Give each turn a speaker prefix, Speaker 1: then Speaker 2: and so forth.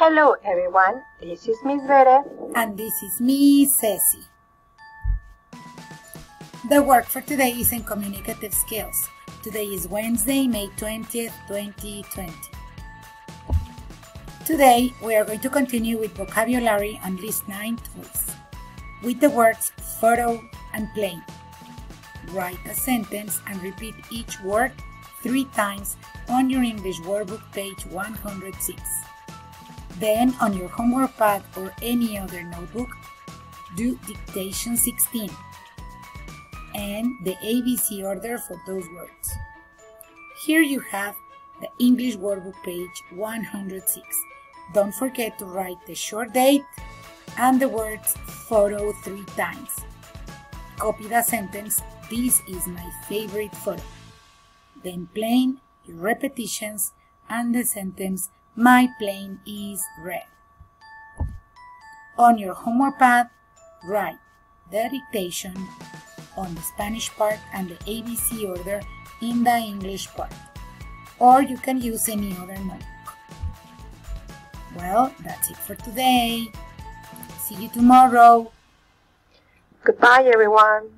Speaker 1: Hello everyone, this is Miss Bere.
Speaker 2: And this is me, Cecy. The work for today is in communicative skills. Today is Wednesday, May 20th, 2020. Today, we are going to continue with vocabulary on list 9 tools with the words photo and plane. Write a sentence and repeat each word three times on your English workbook page 106. Then on your homework pad or any other notebook, do dictation 16 and the ABC order for those words. Here you have the English workbook page 106. Don't forget to write the short date and the words photo three times. Copy the sentence, this is my favorite photo. Then plane, your repetitions, and the sentence, my plane is red. On your homework pad, write the dictation on the Spanish part and the ABC order in the English part. Or you can use any other notebook. Well, that's it for today. See you tomorrow.
Speaker 1: Goodbye everyone.